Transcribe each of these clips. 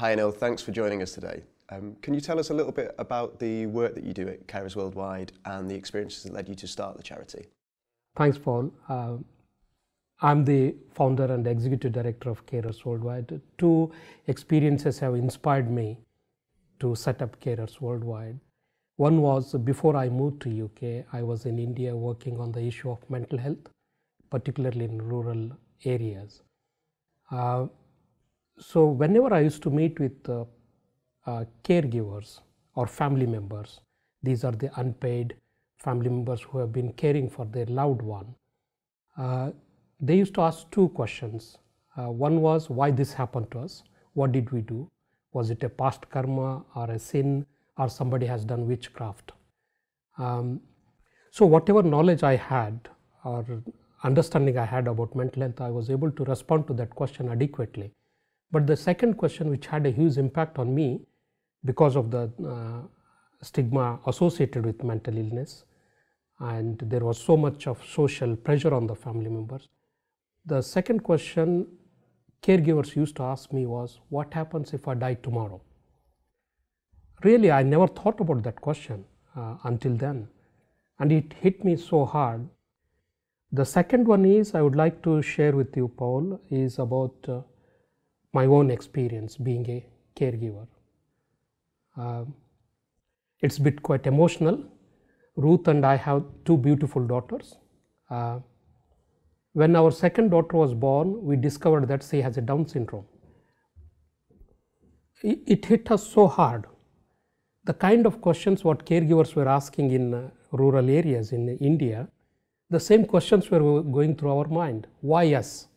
Hi, Anil. Thanks for joining us today. Um, can you tell us a little bit about the work that you do at Carers Worldwide and the experiences that led you to start the charity? Thanks, Paul. Uh, I'm the founder and executive director of Carers Worldwide. Two experiences have inspired me to set up Carers Worldwide. One was before I moved to UK, I was in India working on the issue of mental health, particularly in rural areas. Uh, so whenever I used to meet with uh, uh, caregivers or family members, these are the unpaid family members who have been caring for their loved one, uh, they used to ask two questions. Uh, one was why this happened to us, what did we do, was it a past karma or a sin or somebody has done witchcraft. Um, so whatever knowledge I had or understanding I had about mental health, I was able to respond to that question adequately. But the second question which had a huge impact on me because of the uh, stigma associated with mental illness and there was so much of social pressure on the family members. The second question caregivers used to ask me was what happens if I die tomorrow? Really, I never thought about that question uh, until then, and it hit me so hard. The second one is I would like to share with you, Paul, is about uh, my own experience being a caregiver. Uh, it's a bit quite emotional. Ruth and I have two beautiful daughters. Uh, when our second daughter was born, we discovered that she has a Down syndrome. It, it hit us so hard the kind of questions what caregivers were asking in uh, rural areas in India, the same questions were going through our mind. Why us?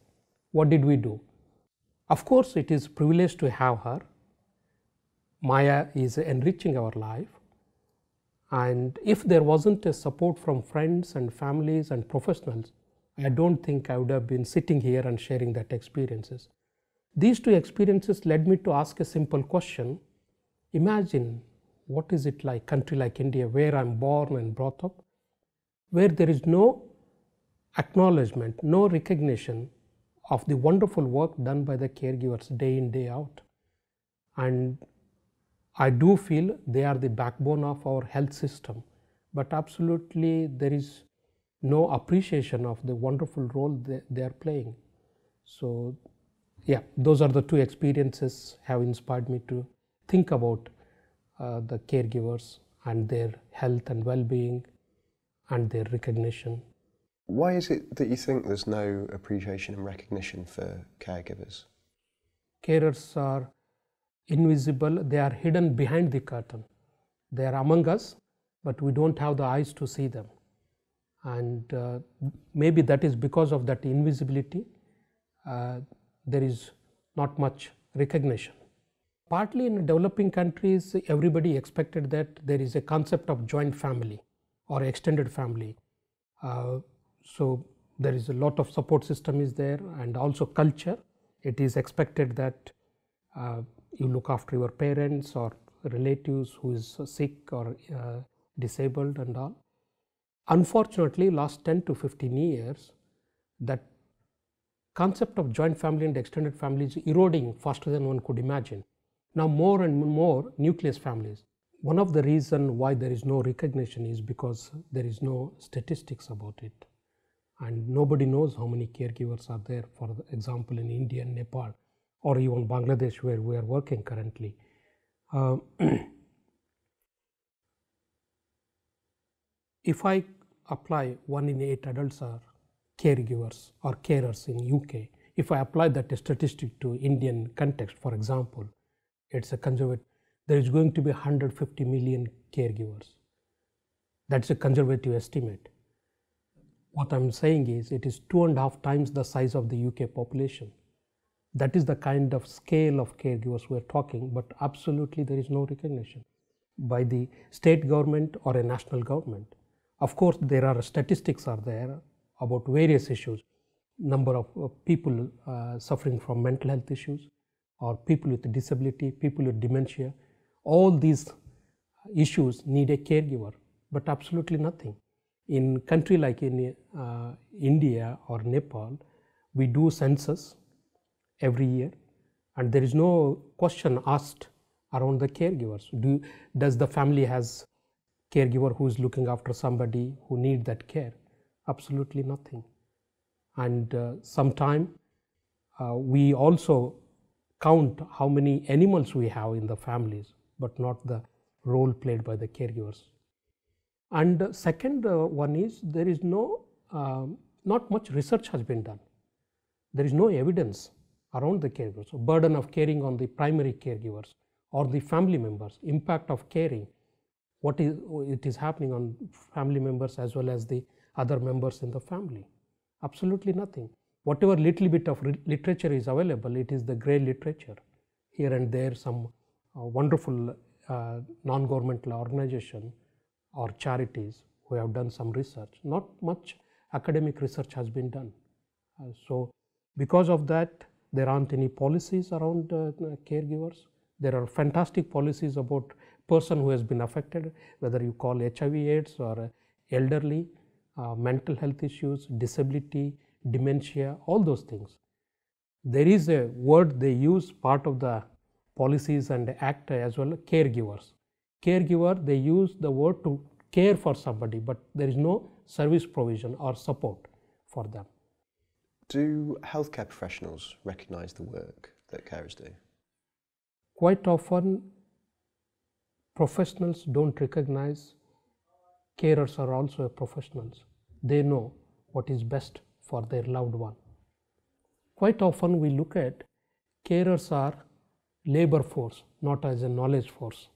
What did we do? Of course, it is privileged to have her. Maya is enriching our life. And if there wasn't a support from friends and families and professionals, I don't think I would have been sitting here and sharing that experiences. These two experiences led me to ask a simple question. Imagine what is it like country like India where I'm born and brought up, where there is no acknowledgement, no recognition of the wonderful work done by the caregivers day in, day out. And I do feel they are the backbone of our health system, but absolutely there is no appreciation of the wonderful role they, are playing. So, yeah, those are the two experiences have inspired me to think about uh, the caregivers and their health and well-being and their recognition. Why is it that you think there's no appreciation and recognition for caregivers? Carers are invisible, they are hidden behind the curtain. They are among us, but we don't have the eyes to see them. And uh, maybe that is because of that invisibility, uh, there is not much recognition. Partly in developing countries, everybody expected that there is a concept of joint family or extended family. Uh, so there is a lot of support system is there and also culture. It is expected that uh, you look after your parents or relatives who is sick or uh, disabled and all. Unfortunately, last 10 to 15 years, that concept of joint family and extended family is eroding faster than one could imagine. Now more and more nucleus families. One of the reason why there is no recognition is because there is no statistics about it. And nobody knows how many caregivers are there, for example, in India and Nepal, or even Bangladesh, where we are working currently. Uh, if I apply one in eight adults are caregivers or carers in UK, if I apply that statistic to Indian context, for example, it's a conservative, there is going to be 150 million caregivers. That's a conservative estimate. What I'm saying is it is two and a half times the size of the UK population. That is the kind of scale of caregivers we're talking, but absolutely there is no recognition by the state government or a national government. Of course, there are statistics are there about various issues, number of people uh, suffering from mental health issues, or people with disability, people with dementia, all these issues need a caregiver, but absolutely nothing. In country like in uh, India or Nepal, we do census every year and there is no question asked around the caregivers. Do, does the family has caregiver who is looking after somebody who need that care? Absolutely nothing. And uh, sometime uh, we also count how many animals we have in the families, but not the role played by the caregivers. And second uh, one is there is no, um, not much research has been done. There is no evidence around the caregivers, so burden of caring on the primary caregivers or the family members, impact of caring, what is it is happening on family members as well as the other members in the family. Absolutely nothing. Whatever little bit of literature is available, it is the grey literature. Here and there, some uh, wonderful uh, non-governmental organization or charities who have done some research. Not much academic research has been done. Uh, so, because of that, there aren't any policies around uh, caregivers. There are fantastic policies about person who has been affected, whether you call HIV AIDS or elderly, uh, mental health issues, disability, dementia, all those things. There is a word they use part of the policies and act as well, caregivers. Caregiver, they use the word to care for somebody, but there is no service provision or support for them. Do healthcare professionals recognise the work that carers do? Quite often, professionals don't recognize carers are also professionals. They know what is best for their loved one. Quite often, we look at carers are labor force, not as a knowledge force.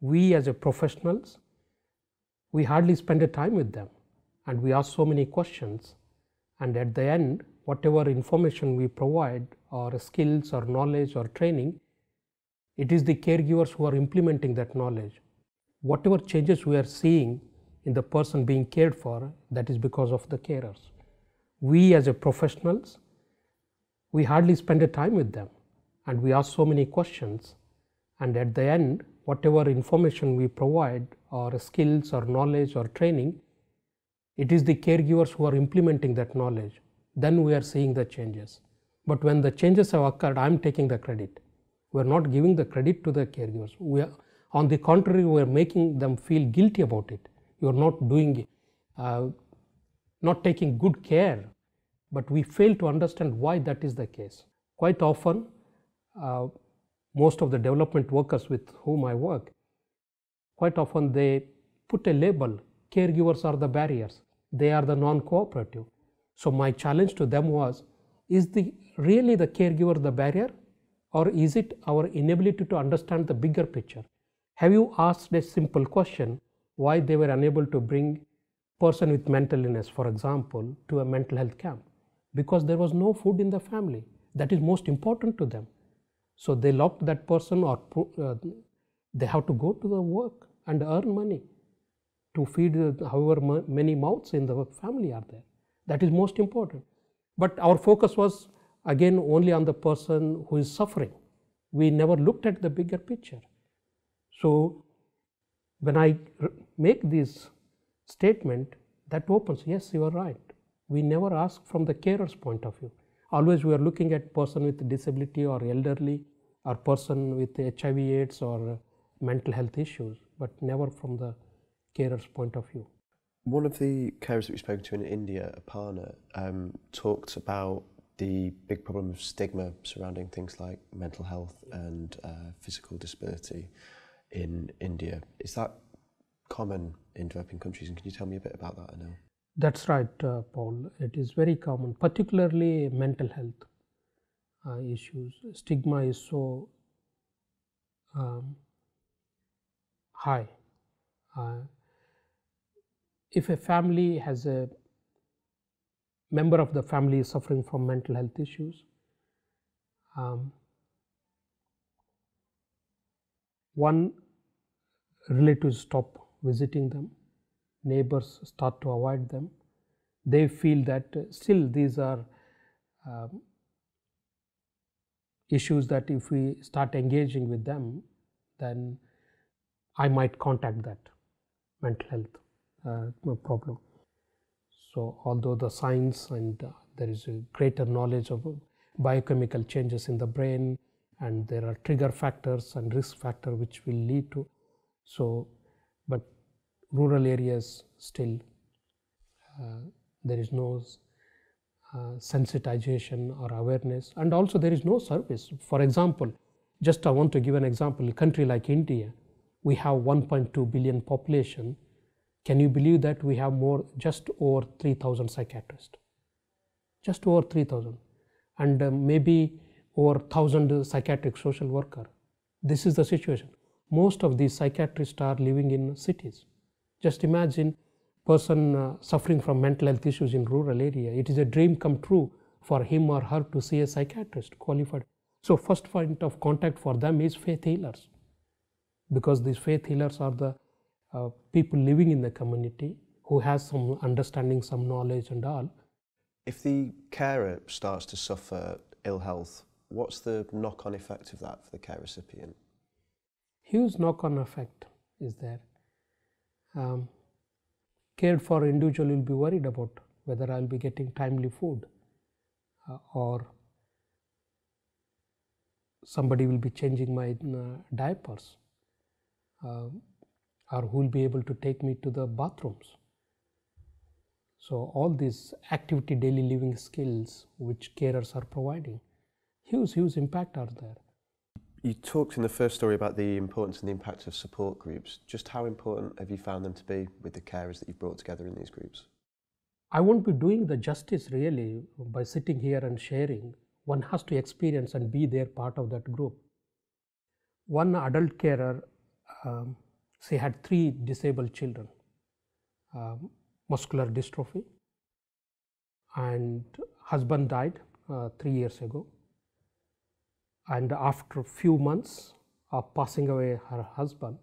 We as a professionals, we hardly spend a time with them and we ask so many questions and at the end whatever information we provide or skills or knowledge or training, it is the caregivers who are implementing that knowledge. Whatever changes we are seeing in the person being cared for, that is because of the carers. We as a professionals, we hardly spend a time with them and we ask so many questions and at the end whatever information we provide or skills or knowledge or training it is the caregivers who are implementing that knowledge. Then we are seeing the changes. But when the changes have occurred, I am taking the credit. We are not giving the credit to the caregivers. We are, on the contrary, we are making them feel guilty about it. You are not doing, uh, not taking good care. But we fail to understand why that is the case. Quite often, uh, most of the development workers with whom I work, quite often they put a label caregivers are the barriers they are the non-cooperative. So my challenge to them was, is the really the caregiver the barrier or is it our inability to understand the bigger picture? Have you asked a simple question why they were unable to bring person with mental illness, for example, to a mental health camp? Because there was no food in the family. That is most important to them. So they locked that person or uh, they have to go to the work and earn money to feed however many mouths in the family are there. That is most important. But our focus was again only on the person who is suffering. We never looked at the bigger picture. So when I make this statement, that opens, yes, you are right. We never ask from the carer's point of view. Always we are looking at person with disability or elderly or person with HIV AIDS or mental health issues, but never from the carer's point of view. One of the carers that we spoke to in India, Aparna, um, talked about the big problem of stigma surrounding things like mental health and uh, physical disability in India. Is that common in developing countries and can you tell me a bit about that, Anil? That's right, uh, Paul. It is very common, particularly mental health uh, issues. Stigma is so um, high. Uh, if a family has a member of the family suffering from mental health issues, um, one relatives stop visiting them, neighbors start to avoid them. They feel that still these are um, issues that if we start engaging with them, then I might contact that mental health uh, problem. So, although the science and uh, there is a greater knowledge of biochemical changes in the brain and there are trigger factors and risk factor which will lead to so rural areas still uh, there is no uh, sensitization or awareness. And also there is no service. For example just i want to give an example a country like india we have 1.2 billion population. Can you believe that we have more just over 3000 psychiatrists? Just over 3000 and uh, maybe over 1000 psychiatric social worker. This is the situation. Most of these psychiatrists are living in cities just imagine person uh, suffering from mental health issues in rural area. It is a dream come true for him or her to see a psychiatrist qualified. So first point of contact for them is faith healers. Because these faith healers are the uh, people living in the community who has some understanding some knowledge and all. If the carer starts to suffer ill health what's the knock-on effect of that for the care recipient? Huge knock-on effect is there um, cared for individual will be worried about whether I'll be getting timely food uh, or somebody will be changing my uh, diapers uh, or who will be able to take me to the bathrooms. So all these activity daily living skills which carers are providing, huge, huge impact are there. You talked in the first story about the importance and the impact of support groups. Just how important have you found them to be with the carers that you've brought together in these groups? I won't be doing the justice really by sitting here and sharing. One has to experience and be there part of that group. One adult carer, um, she had three disabled children, um, muscular dystrophy, and husband died uh, three years ago and after a few months of passing away her husband,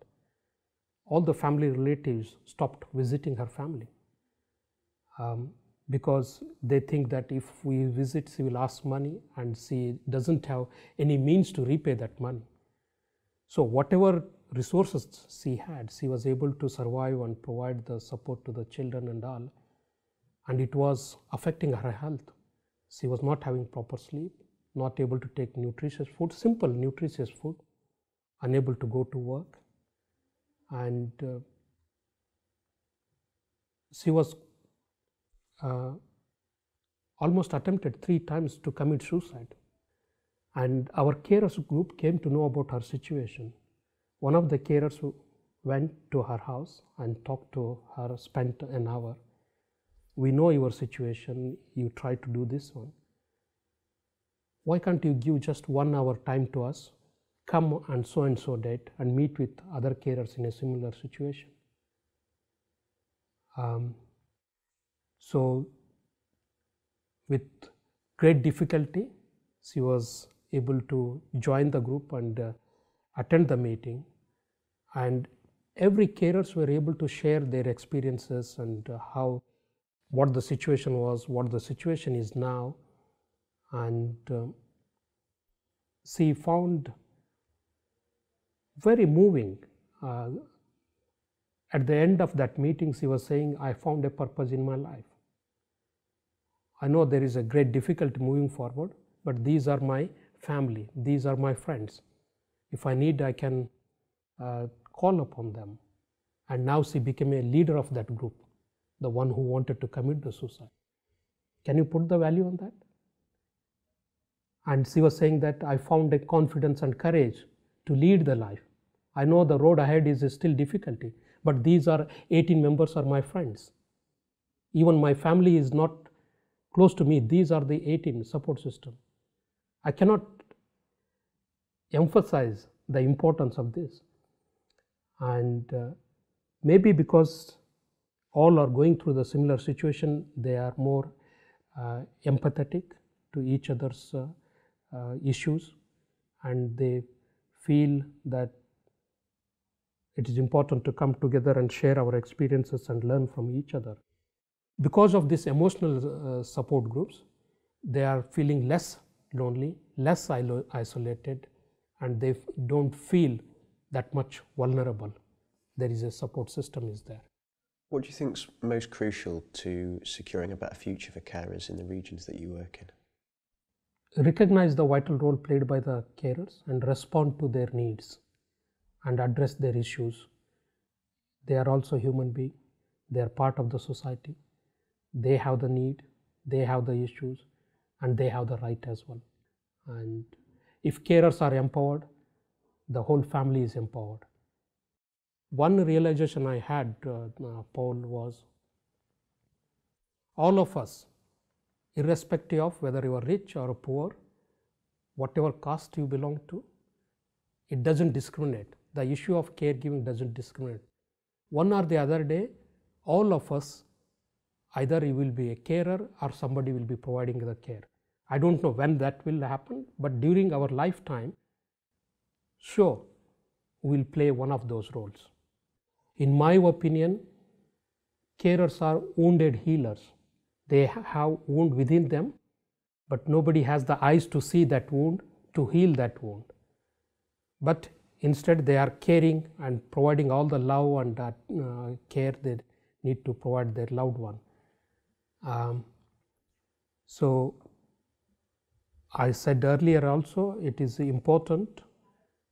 all the family relatives stopped visiting her family um, because they think that if we visit, she will ask money and she doesn't have any means to repay that money. So, whatever resources she had, she was able to survive and provide the support to the children and all, and it was affecting her health. She was not having proper sleep not able to take nutritious food, simple nutritious food, unable to go to work. And uh, she was uh, almost attempted three times to commit suicide. And our carers group came to know about her situation. One of the carers went to her house and talked to her, spent an hour. We know your situation, you try to do this one why can't you give just one hour time to us come and so and so date and meet with other carers in a similar situation? Um, so with great difficulty she was able to join the group and uh, attend the meeting. And every carers were able to share their experiences and uh, how what the situation was what the situation is now and uh, she found very moving. Uh, at the end of that meeting, she was saying, I found a purpose in my life. I know there is a great difficulty moving forward, but these are my family, these are my friends. If I need, I can uh, call upon them. And now she became a leader of that group, the one who wanted to commit the suicide. Can you put the value on that? And she was saying that I found a confidence and courage to lead the life. I know the road ahead is still difficulty, but these are 18 members are my friends. Even my family is not close to me. These are the 18 support system. I cannot emphasize the importance of this. And uh, maybe because all are going through the similar situation, they are more uh, empathetic to each other's uh, issues and they feel that it is important to come together and share our experiences and learn from each other. Because of these emotional uh, support groups, they are feeling less lonely, less isolated, and they don't feel that much vulnerable. There is a support system is there. What do you think is most crucial to securing a better future for carers in the regions that you work in? Recognize the vital role played by the carers and respond to their needs and address their issues. They are also human beings, they are part of the society. They have the need, they have the issues, and they have the right as well. And if carers are empowered, the whole family is empowered. One realization I had, uh, uh, Paul, was all of us, irrespective of whether you are rich or poor, whatever caste you belong to, it doesn't discriminate. The issue of caregiving doesn't discriminate. One or the other day, all of us, either you will be a carer or somebody will be providing the care. I don't know when that will happen, but during our lifetime, sure, we will play one of those roles. In my opinion, carers are wounded healers. They have wound within them, but nobody has the eyes to see that wound, to heal that wound. But instead, they are caring and providing all the love and uh, care they need to provide their loved one. Um, so, I said earlier also, it is important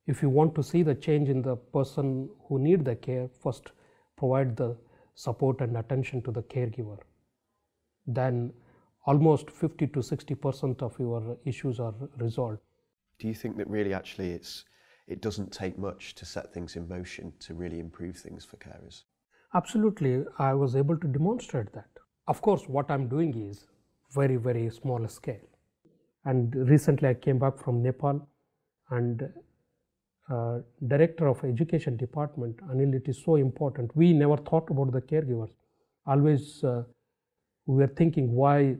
if you want to see the change in the person who need the care, first provide the support and attention to the caregiver. Then almost 50 to 60 percent of your issues are resolved. Do you think that really actually it's it doesn't take much to set things in motion to really improve things for carers? Absolutely, I was able to demonstrate that. Of course, what I'm doing is very, very small scale. And recently I came back from Nepal and uh, director of education department, Anil, it is so important. We never thought about the caregivers. Always uh, we were thinking why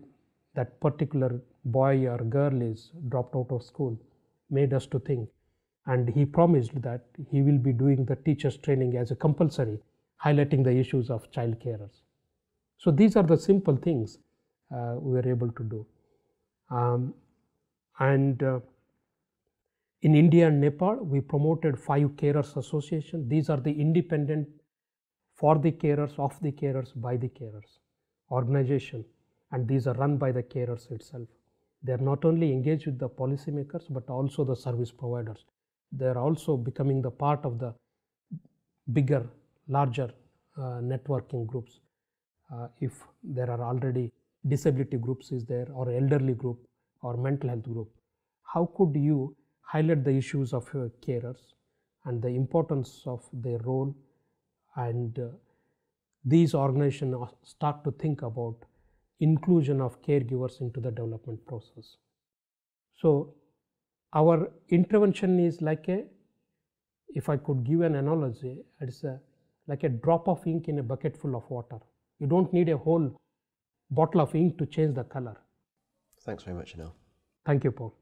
that particular boy or girl is dropped out of school made us to think. And he promised that he will be doing the teachers training as a compulsory highlighting the issues of child carers. So these are the simple things uh, we were able to do. Um, and uh, in india and nepal we promoted five carers association. These are the independent for the carers of the carers by the carers organization and these are run by the carers itself. They are not only engaged with the policymakers but also the service providers. They are also becoming the part of the bigger, larger uh, networking groups. Uh, if there are already disability groups is there or elderly group or mental health group, how could you highlight the issues of your carers and the importance of their role and uh, these organizations start to think about inclusion of caregivers into the development process. So our intervention is like a, if I could give an analogy, it's a, like a drop of ink in a bucket full of water. You don't need a whole bottle of ink to change the color. Thanks very much, Anil. Thank you, Paul.